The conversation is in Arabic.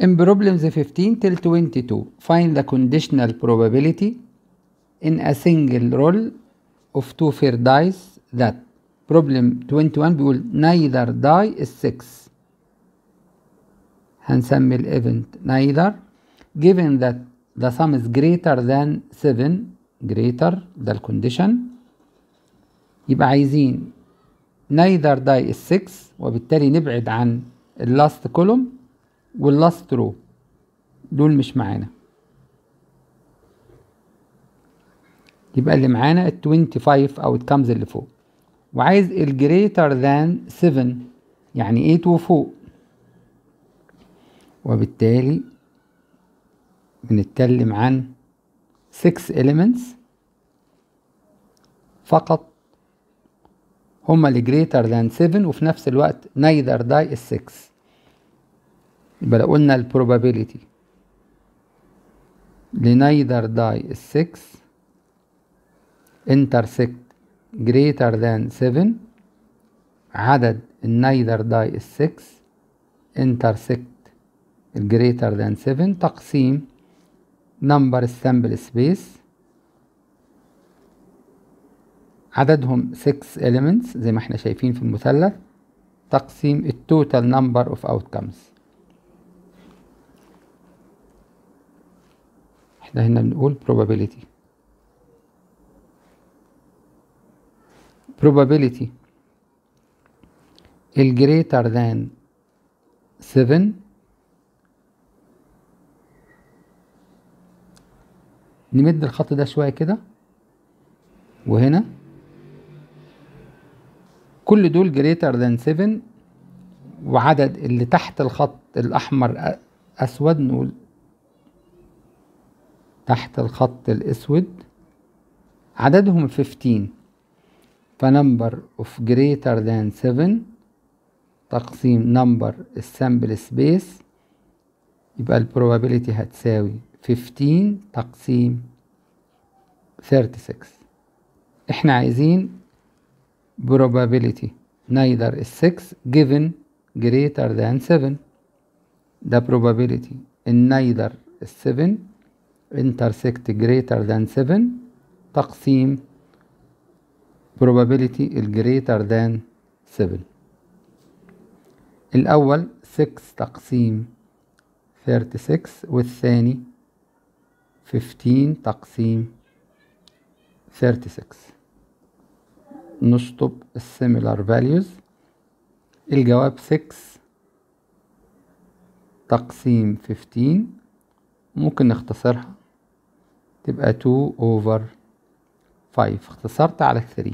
In problems 15 till 22, find the conditional probability in a single roll of two fair dice that problem 21 بيقول neither die is 6 هنسمي الايفنت neither given that the sum is greater than 7 greater ده الكونديشن يبقى عايزين neither die is 6 وبالتالي نبعد عن ال last column وال last row دول مش معانا. يبقى اللي معانا ال 25 outcomes اللي فوق. وعايز ال greater than 7 يعني 8 وفوق. وبالتالي بنتكلم عن 6 elements فقط. هما اللي greater than 7 وفي نفس الوقت neither die is 6 يبقى قلنا probability ل neither die is six intersect greater than 7 عدد ال neither die is six intersect greater than 7 تقسيم number sample space عددهم 6 elements زي ما إحنا شايفين في المثلث. تقسيم ال total number of outcomes إحنا هنا بنقول probability. Probability. ال greater than 7 نمد الخط ده شوية كده. وهنا. كل دول greater than 7 وعدد اللي تحت الخط الأحمر أسود نقول تحت الخط الأسود. عددهم 15 ف number of greater than 7 تقسيم number ال sample space يبقى البروبابيلتي هتساوي 15 تقسيم 36 إحنا عايزين probability. Neither is 6 given greater than 7 the probability. In neither is 7 intersect greater than 7 تقسيم probability greater than 7 الأول 6 تقسيم 36 والثاني 15 تقسيم 36 نشطب ال similar values الجواب 6 تقسيم 15 ممكن نختصرها. تبقى 2 over 5 اختصرت على 3